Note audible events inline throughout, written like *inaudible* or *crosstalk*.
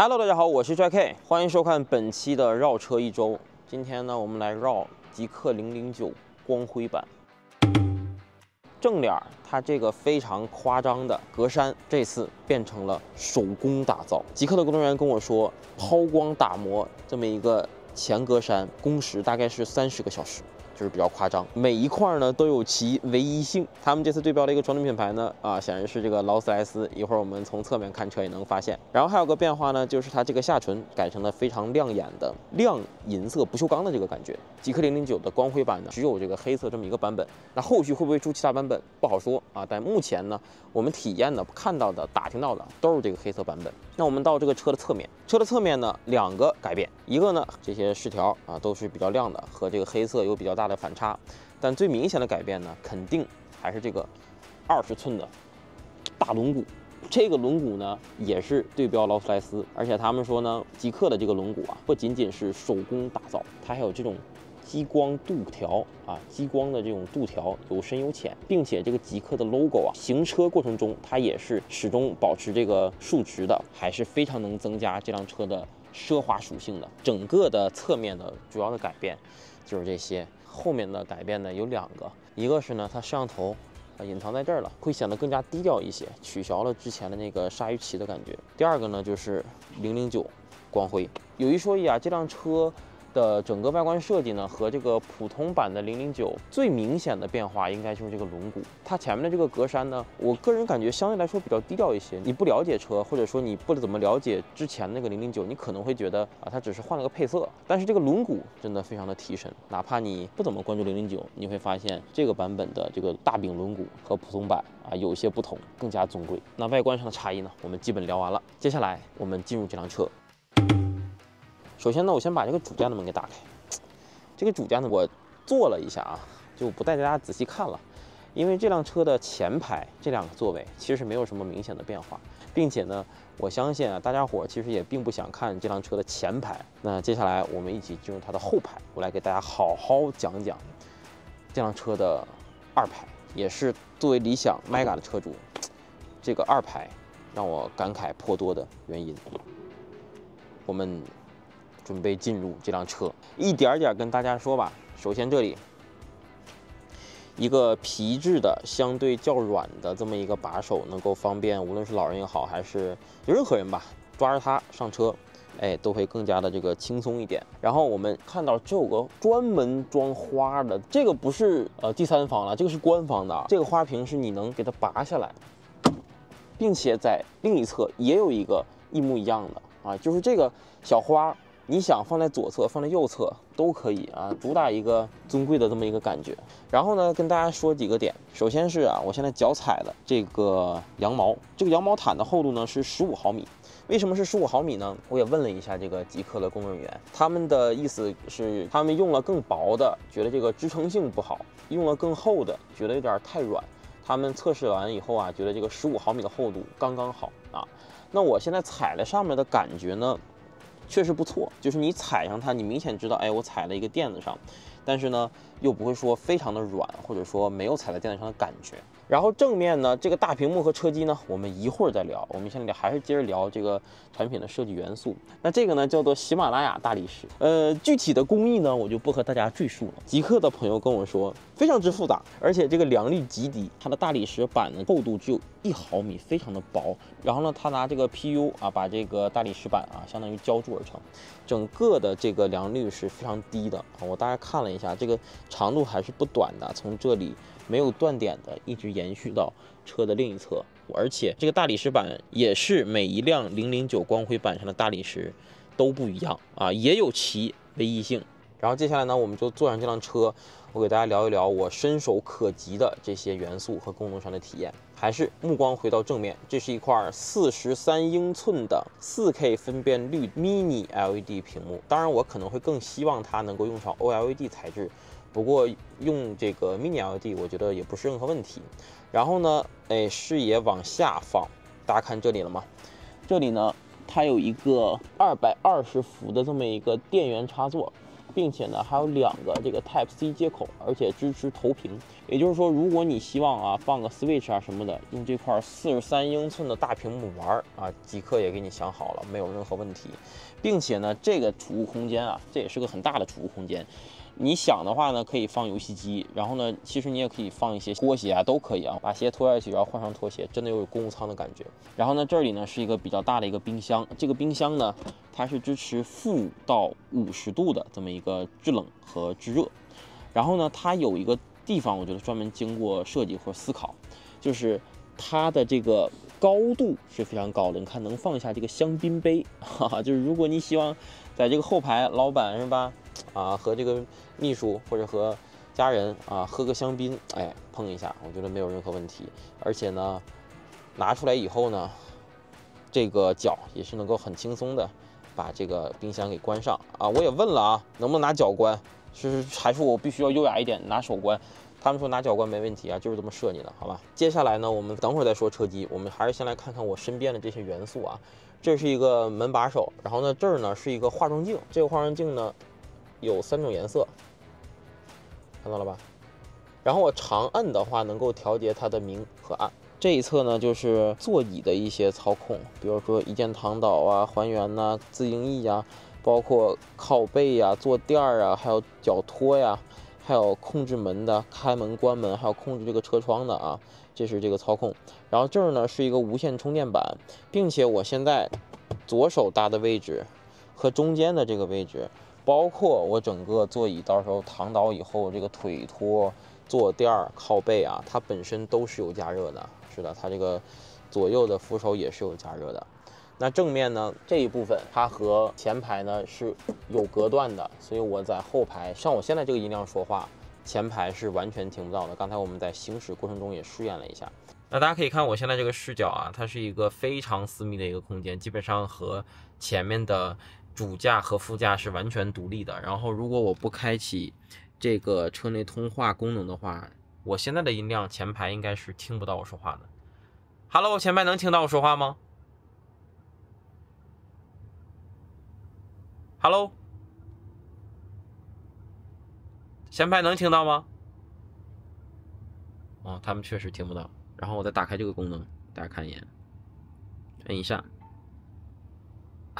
Hello，大家好，我是 Jack，欢迎收看本期的绕车一周。今天呢，我们来绕极氪零零九光辉版。正脸它这个非常夸张的格栅，这次变成了手工打造。极氪的工作人员跟我说，抛光打磨这么一个前格栅，工时大概是三十个小时。就是比较夸张，每一块呢都有其唯一性。他们这次对标的一个传统品牌呢，啊，显然是这个劳斯莱斯。一会儿我们从侧面看车也能发现。然后还有个变化呢，就是它这个下唇改成了非常亮眼的亮银色不锈钢的这个感觉。极氪零零九的光辉版呢，只有这个黑色这么一个版本。那后续会不会出其他版本，不好说啊。但目前呢，我们体验的、看到的、打听到的都是这个黑色版本。那我们到这个车的侧面，车的侧面呢，两个改变，一个呢，这些饰条啊都是比较亮的，和这个黑色有比较大的反差。但最明显的改变呢，肯定还是这个二十寸的大轮毂。这个轮毂呢，也是对标劳斯莱斯，而且他们说呢，极氪的这个轮毂啊，不仅仅是手工打造，它还有这种。激光镀条啊，激光的这种镀条有深有浅，并且这个极氪的 logo 啊，行车过程中它也是始终保持这个竖直的，还是非常能增加这辆车的奢华属性的。整个的侧面的主要的改变就是这些，后面的改变呢有两个，一个是呢它摄像头啊隐藏在这儿了，会显得更加低调一些，取消了之前的那个鲨鱼鳍的感觉。第二个呢就是零零九光辉，有一说一啊，这辆车。的整个外观设计呢，和这个普通版的零零九最明显的变化，应该就是这个轮毂。它前面的这个格栅呢，我个人感觉相对来说比较低调一些。你不了解车，或者说你不怎么了解之前那个零零九，你可能会觉得啊，它只是换了个配色。但是这个轮毂真的非常的提神，哪怕你不怎么关注零零九，你会发现这个版本的这个大饼轮毂和普通版啊有一些不同，更加尊贵。那外观上的差异呢，我们基本聊完了。接下来我们进入这辆车。首先呢，我先把这个主驾的门给打开。这个主驾呢，我坐了一下啊，就不带大家仔细看了，因为这辆车的前排这两个座位其实没有什么明显的变化，并且呢，我相信啊，大家伙其实也并不想看这辆车的前排。那接下来我们一起进入它的后排，我来给大家好好讲讲这辆车的二排，也是作为理想 Mega 的车主，这个二排让我感慨颇多的原因。我们。准备进入这辆车，一点点跟大家说吧。首先，这里一个皮质的、相对较软的这么一个把手，能够方便无论是老人也好，还是任何人吧，抓着它上车，哎，都会更加的这个轻松一点。然后我们看到这有个专门装花的，这个不是呃第三方了，这个是官方的。这个花瓶是你能给它拔下来，并且在另一侧也有一个一模一样的啊，就是这个小花。你想放在左侧，放在右侧都可以啊，主打一个尊贵的这么一个感觉。然后呢，跟大家说几个点。首先是啊，我现在脚踩的这个羊毛，这个羊毛毯的厚度呢是十五毫米。为什么是十五毫米呢？我也问了一下这个极客的工作人员，他们的意思是他们用了更薄的，觉得这个支撑性不好；用了更厚的，觉得有点太软。他们测试完以后啊，觉得这个十五毫米的厚度刚刚好啊。那我现在踩在上面的感觉呢？确实不错，就是你踩上它，你明显知道，哎，我踩了一个垫子上，但是呢，又不会说非常的软，或者说没有踩在垫子上的感觉。然后正面呢，这个大屏幕和车机呢，我们一会儿再聊。我们现在还是接着聊这个产品的设计元素。那这个呢，叫做喜马拉雅大理石。呃，具体的工艺呢，我就不和大家赘述了。极客的朋友跟我说，非常之复杂，而且这个良率极低。它的大理石板呢，厚度只有一毫米，非常的薄。然后呢，他拿这个 PU 啊，把这个大理石板啊，相当于浇筑而成。整个的这个良率是非常低的啊。我大概看了一下，这个长度还是不短的，从这里。没有断点的，一直延续到车的另一侧，而且这个大理石板也是每一辆零零九光辉版上的大理石都不一样啊，也有其唯一性。然后接下来呢，我们就坐上这辆车，我给大家聊一聊我伸手可及的这些元素和功能上的体验。还是目光回到正面，这是一块四十三英寸的四 K 分辨率 Mini LED 屏幕。当然，我可能会更希望它能够用上 OLED 材质。不过用这个 Mini LED，我觉得也不是任何问题。然后呢，哎，视野往下放，大家看这里了吗？这里呢，它有一个二百二十伏的这么一个电源插座，并且呢还有两个这个 Type C 接口，而且支持投屏。也就是说，如果你希望啊放个 Switch 啊什么的，用这块四十三英寸的大屏幕玩啊，极客也给你想好了，没有任何问题。并且呢，这个储物空间啊，这也是个很大的储物空间。你想的话呢，可以放游戏机，然后呢，其实你也可以放一些拖鞋啊，都可以啊。把鞋脱下去，然后换上拖鞋，真的有公务舱的感觉。然后呢，这里呢是一个比较大的一个冰箱，这个冰箱呢，它是支持负到五十度的这么一个制冷和制热。然后呢，它有一个地方，我觉得专门经过设计或思考，就是它的这个高度是非常高的。你看，能放下这个香槟杯，哈哈，就是如果你希望在这个后排，老板是吧？啊，和这个秘书或者和家人啊喝个香槟，哎，碰一下，我觉得没有任何问题。而且呢，拿出来以后呢，这个脚也是能够很轻松的把这个冰箱给关上啊。我也问了啊，能不能拿脚关？是还是我必须要优雅一点拿手关？他们说拿脚关没问题啊，就是这么设计的，好吧？接下来呢，我们等会儿再说车机，我们还是先来看看我身边的这些元素啊。这是一个门把手，然后呢，这儿呢是一个化妆镜，这个化妆镜呢。有三种颜色，看到了吧？然后我长按的话，能够调节它的明和暗。这一侧呢，就是座椅的一些操控，比如说一键躺倒啊、还原呐、自定义呀，包括靠背呀、坐垫儿啊，还有脚托呀，还有控制门的开门、关门，还有控制这个车窗的啊，这是这个操控。然后这儿呢是一个无线充电板，并且我现在左手搭的位置和中间的这个位置。包括我整个座椅到时候躺倒以后，这个腿托、坐垫、靠背啊，它本身都是有加热的。是的，它这个左右的扶手也是有加热的。那正面呢这一部分，它和前排呢是有隔断的，所以我在后排，像我现在这个音量说话，前排是完全听不到的。刚才我们在行驶过程中也试验了一下。那大家可以看我现在这个视角啊，它是一个非常私密的一个空间，基本上和前面的。主驾和副驾是完全独立的。然后，如果我不开启这个车内通话功能的话，我现在的音量前排应该是听不到我说话的。Hello，前排能听到我说话吗？Hello，前排能听到吗？哦，他们确实听不到。然后我再打开这个功能，大家看一眼，摁一下。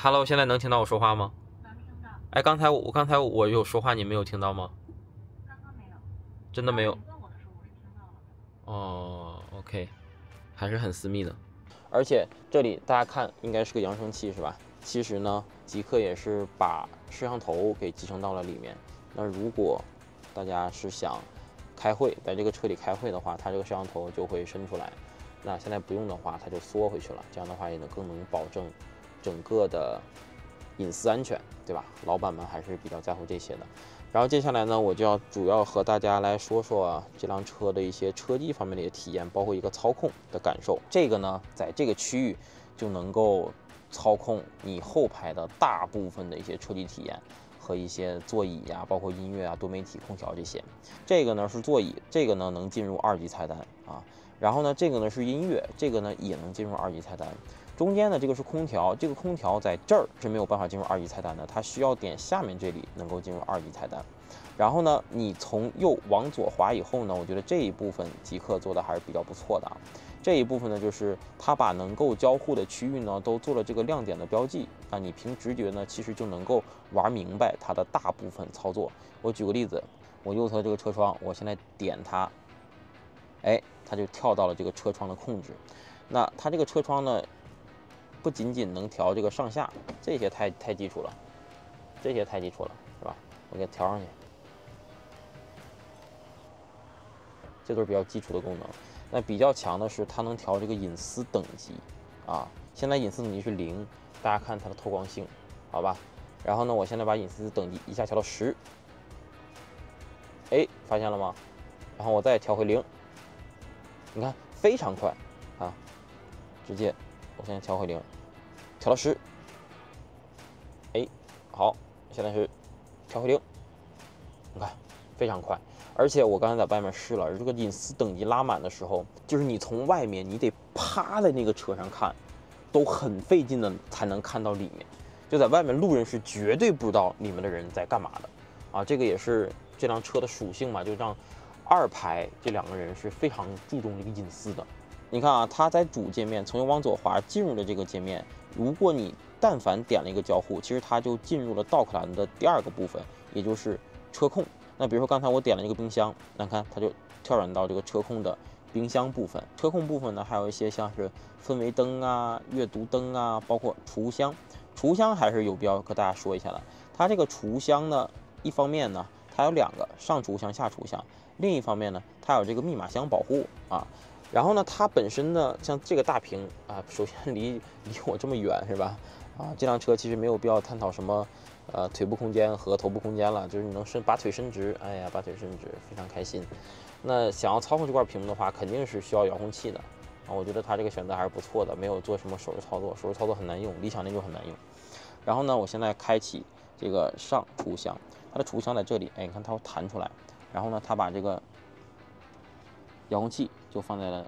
Hello，现在能听到我说话吗？能听到。哎，刚才我刚才我有说话，你没有听到吗？刚刚没有。真的没有。哦，OK，还是很私密的。而且这里大家看，应该是个扬声器是吧？其实呢，极客也是把摄像头给集成到了里面。那如果大家是想开会，在这个车里开会的话，它这个摄像头就会伸出来。那现在不用的话，它就缩回去了。这样的话也能更能保证。整个的隐私安全，对吧？老板们还是比较在乎这些的。然后接下来呢，我就要主要和大家来说说这辆车的一些车机方面的一些体验，包括一个操控的感受。这个呢，在这个区域就能够操控你后排的大部分的一些车机体验和一些座椅呀，包括音乐啊、多媒体空调这些。这个呢是座椅，这个呢能进入二级菜单啊。然后呢，这个呢是音乐，这个呢也能进入二级菜单。中间的这个是空调，这个空调在这儿是没有办法进入二级菜单的，它需要点下面这里能够进入二级菜单。然后呢，你从右往左滑以后呢，我觉得这一部分极客做的还是比较不错的啊。这一部分呢，就是它把能够交互的区域呢都做了这个亮点的标记啊，你凭直觉呢其实就能够玩明白它的大部分操作。我举个例子，我右侧这个车窗，我现在点它，哎，它就跳到了这个车窗的控制。那它这个车窗呢？不仅仅能调这个上下，这些太太基础了，这些太基础了，是吧？我给它调上去，这都是比较基础的功能。那比较强的是它能调这个隐私等级啊。现在隐私等级是零，大家看它的透光性，好吧？然后呢，我现在把隐私等级一下调到十，哎，发现了吗？然后我再调回零，你看非常快啊，直接。我现在调回零，调到十。哎，好，现在是调回零。你看，非常快。而且我刚才在外面试了，这个隐私等级拉满的时候，就是你从外面你得趴在那个车上看，都很费劲的才能看到里面。就在外面，路人是绝对不知道里面的人在干嘛的。啊，这个也是这辆车的属性嘛，就让二排这两个人是非常注重这个隐私的。你看啊，它在主界面从右往左滑进入了这个界面，如果你但凡点了一个交互，其实它就进入了道克兰的第二个部分，也就是车控。那比如说刚才我点了一个冰箱，那看它就跳转到这个车控的冰箱部分。车控部分呢，还有一些像是氛围灯啊、阅读灯啊，包括储物箱。储物箱还是有必要和大家说一下的。它这个储物箱呢，一方面呢，它有两个上储物箱、下储物箱；另一方面呢，它有这个密码箱保护啊。然后呢，它本身呢，像这个大屏啊，首先 *laughs* 离离我这么远是吧？啊，这辆车其实没有必要探讨什么呃腿部空间和头部空间了，就是你能伸把腿伸直，哎呀，把腿伸直，非常开心。那想要操控这块屏幕的话，肯定是需要遥控器的啊。我觉得它这个选择还是不错的，没有做什么手势操作，手势操作很难用，理想那就很难用。然后呢，我现在开启这个上储物箱，它的储物箱在这里，哎，你看它会弹出来。然后呢，它把这个遥控器就放在了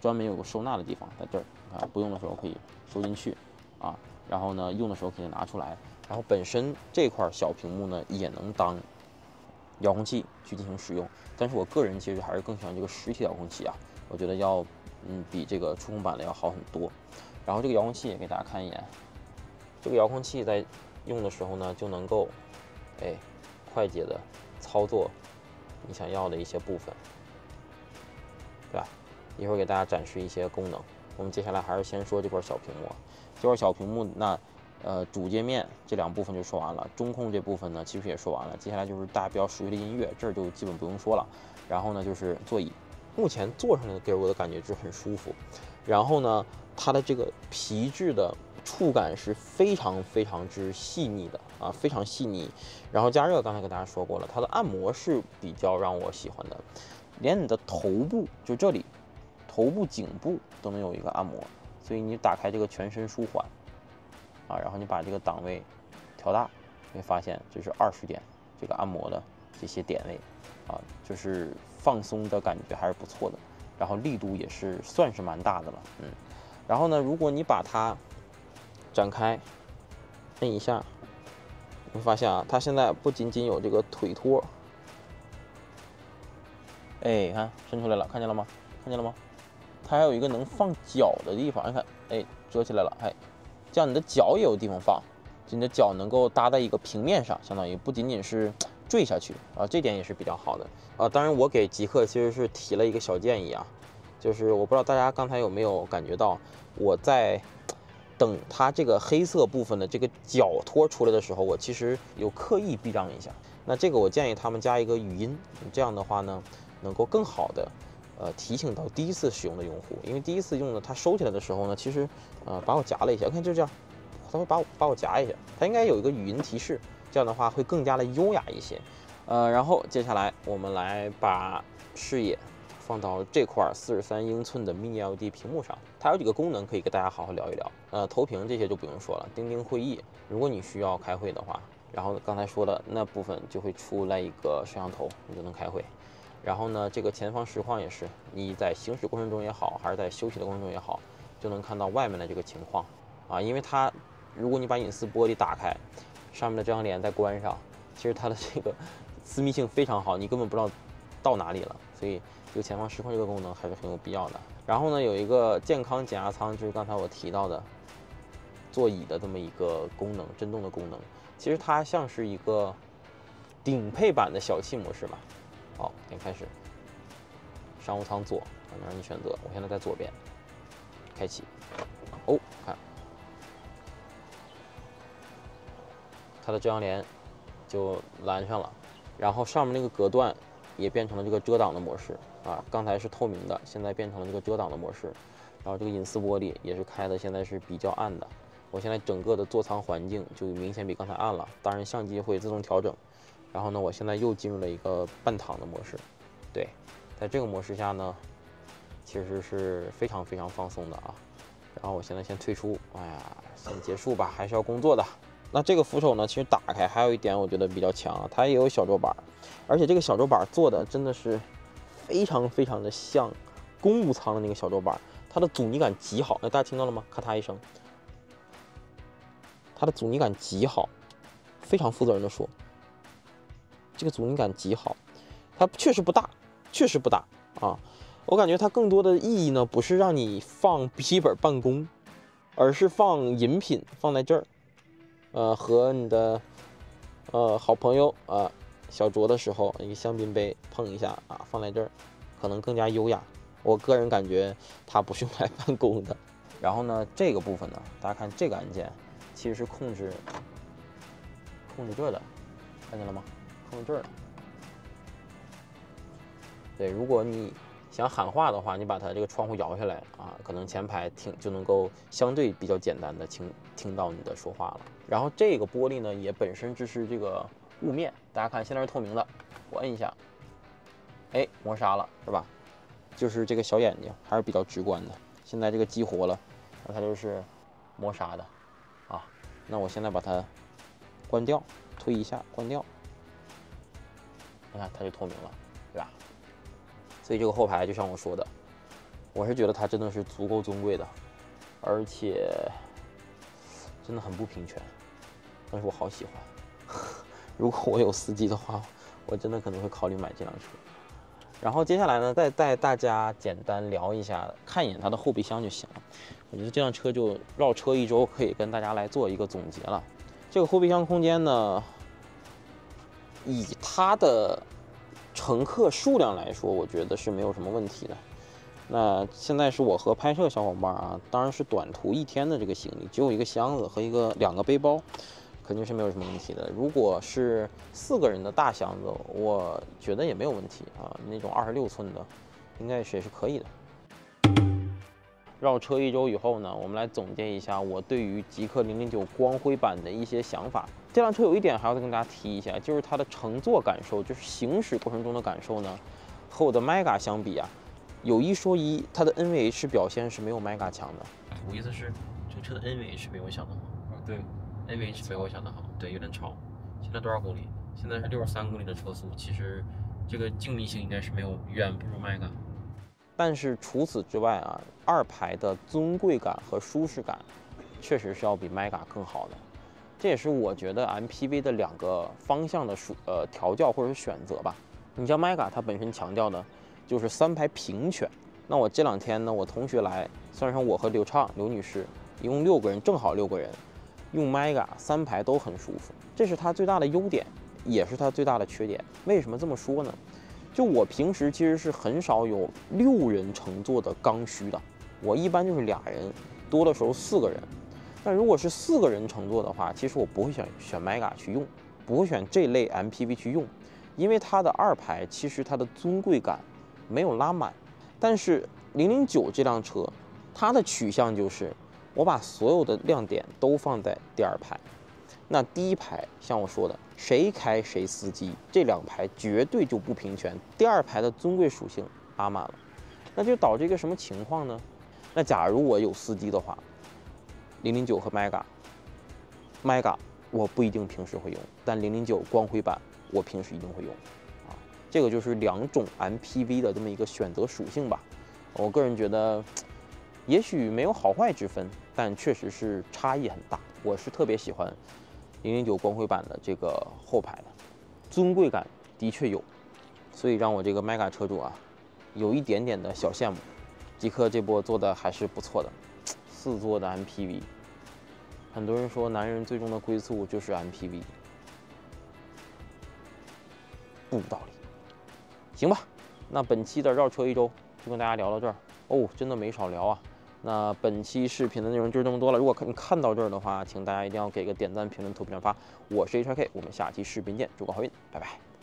专门有个收纳的地方，在这儿啊，不用的时候可以收进去啊，然后呢，用的时候可以拿出来。然后本身这块小屏幕呢，也能当遥控器去进行使用。但是我个人其实还是更喜欢这个实体遥控器啊，我觉得要嗯比这个触控板的要好很多。然后这个遥控器也给大家看一眼，这个遥控器在用的时候呢，就能够哎快捷的操作你想要的一些部分。对吧？一会儿给大家展示一些功能。我们接下来还是先说这块小屏幕。这块小屏幕，那呃主界面这两部分就说完了，中控这部分呢其实也说完了。接下来就是大家比较熟悉的音乐，这儿就基本不用说了。然后呢就是座椅，目前坐上来给我的感觉就是很舒服。然后呢，它的这个皮质的触感是非常非常之细腻的啊，非常细腻。然后加热刚才跟大家说过了，它的按摩是比较让我喜欢的。连你的头部，就这里，头部、颈部都能有一个按摩，所以你打开这个全身舒缓，啊，然后你把这个档位调大，会发现这是二十点，这个按摩的这些点位，啊，就是放松的感觉还是不错的，然后力度也是算是蛮大的了，嗯，然后呢，如果你把它展开，摁一下，你会发现啊，它现在不仅仅有这个腿托。哎，看伸出来了，看见了吗？看见了吗？它还有一个能放脚的地方，你看，哎，折起来了，哎，这样你的脚也有地方放，就你的脚能够搭在一个平面上，相当于不仅仅是坠下去啊，这点也是比较好的啊。当然，我给极客其实是提了一个小建议啊，就是我不知道大家刚才有没有感觉到，我在等它这个黑色部分的这个脚托出来的时候，我其实有刻意避让一下。那这个我建议他们加一个语音，这样的话呢。能够更好的，呃，提醒到第一次使用的用户，因为第一次用的它收起来的时候呢，其实，呃，把我夹了一下，看就这样，它会把我把我夹一下，它应该有一个语音提示，这样的话会更加的优雅一些，呃，然后接下来我们来把视野放到这块四十三英寸的 Mini LED 屏幕上，它有几个功能可以跟大家好好聊一聊，呃，投屏这些就不用说了，钉钉会议，如果你需要开会的话，然后刚才说的那部分就会出来一个摄像头，你就能开会。然后呢，这个前方实况也是，你在行驶过程中也好，还是在休息的过程中也好，就能看到外面的这个情况啊。因为它，如果你把隐私玻璃打开，上面的这张脸再关上，其实它的这个私密性非常好，你根本不知道到哪里了。所以这个前方实况这个功能还是很有必要的。然后呢，有一个健康减压舱，就是刚才我提到的座椅的这么一个功能，震动的功能。其实它像是一个顶配版的小气模式吧。好，点开始。商务舱左，能让你选择。我现在在左边，开启。哦，看，它的遮阳帘就拦上了，然后上面那个隔断也变成了这个遮挡的模式啊。刚才是透明的，现在变成了这个遮挡的模式。然后这个隐私玻璃也是开的，现在是比较暗的。我现在整个的座舱环境就明显比刚才暗了，当然相机会自动调整。然后呢，我现在又进入了一个半躺的模式，对，在这个模式下呢，其实是非常非常放松的啊。然后我现在先退出，哎呀，先结束吧，还是要工作的。那这个扶手呢，其实打开还有一点我觉得比较强，它也有小桌板，而且这个小桌板做的真的是非常非常的像公务舱的那个小桌板，它的阻尼感极好。那大家听到了吗？咔嗒一声，它的阻尼感极好，非常负责任的说。这个阻尼感极好，它确实不大，确实不大啊。我感觉它更多的意义呢，不是让你放笔记本办公，而是放饮品放在这儿，呃，和你的呃好朋友啊小酌的时候，一个香槟杯碰一下啊，放在这儿，可能更加优雅。我个人感觉它不是用来办公的。然后呢，这个部分呢，大家看这个按键，其实是控制控制这的，看见了吗？控制这儿。对，如果你想喊话的话，你把它这个窗户摇下来啊，可能前排听就能够相对比较简单的听听到你的说话了。然后这个玻璃呢，也本身支持这个雾面，大家看现在是透明的，我摁一下，哎，磨砂了是吧？就是这个小眼睛还是比较直观的。现在这个激活了，那它就是磨砂的啊。那我现在把它关掉，推一下关掉，你看它就透明了，对吧？所以这个后排就像我说的，我是觉得它真的是足够尊贵的，而且真的很不平权，但是我好喜欢。*laughs* 如果我有司机的话，我真的可能会考虑买这辆车。然后接下来呢，再带大家简单聊一下，看一眼它的后备箱就行了。我觉得这辆车就绕车一周，可以跟大家来做一个总结了。这个后备箱空间呢，以它的乘客数量来说，我觉得是没有什么问题的。那现在是我和拍摄小伙伴啊，当然是短途一天的这个行李，只有一个箱子和一个两个背包，肯定是没有什么问题的。如果是四个人的大箱子，我觉得也没有问题啊，那种二十六寸的，应该是也是可以的。绕车一周以后呢，我们来总结一下我对于极氪零零九光辉版的一些想法。这辆车有一点还要再跟大家提一下，就是它的乘坐感受，就是行驶过程中的感受呢，和我的 Mega 相比啊，有一说一，它的 NVH 表现是没有 Mega 强的。我意思是，这车的 NVH 没我想的好。啊，对，NVH 没我想的好，对，有点超。现在多少公里？现在是六十三公里的车速，其实这个静谧性应该是没有远不如 Mega。但是除此之外啊，二排的尊贵感和舒适感，确实是要比 Mega 更好的。这也是我觉得 MPV 的两个方向的属呃调教或者是选择吧。你像 Mega 它本身强调的就是三排平选。那我这两天呢，我同学来，算上我和刘畅刘女士，一共六个人，正好六个人，用 Mega 三排都很舒服，这是它最大的优点，也是它最大的缺点。为什么这么说呢？就我平时其实是很少有六人乘坐的刚需的，我一般就是俩人，多的时候四个人。但如果是四个人乘坐的话，其实我不会选选 Mega 去用，不会选这类 MPV 去用，因为它的二排其实它的尊贵感没有拉满。但是零零九这辆车，它的取向就是我把所有的亮点都放在第二排。那第一排像我说的，谁开谁司机，这两排绝对就不平权。第二排的尊贵属性拉满了，那就导致一个什么情况呢？那假如我有司机的话，零零九和 Mega，Mega 我不一定平时会用，但零零九光辉版我平时一定会用。啊，这个就是两种 MPV 的这么一个选择属性吧。我个人觉得，也许没有好坏之分，但确实是差异很大。我是特别喜欢零零九光辉版的这个后排的，尊贵感的确有，所以让我这个 Mega 车主啊，有一点点的小羡慕。极氪这波做的还是不错的，四座的 MPV。很多人说男人最终的归宿就是 MPV，不无道理。行吧，那本期的绕车一周就跟大家聊到这儿哦，真的没少聊啊。那本期视频的内容就是这么多了。如果看你看到这儿的话，请大家一定要给个点赞、评论、投币、转发。我是 HK，我们下期视频见，祝各好运，拜拜。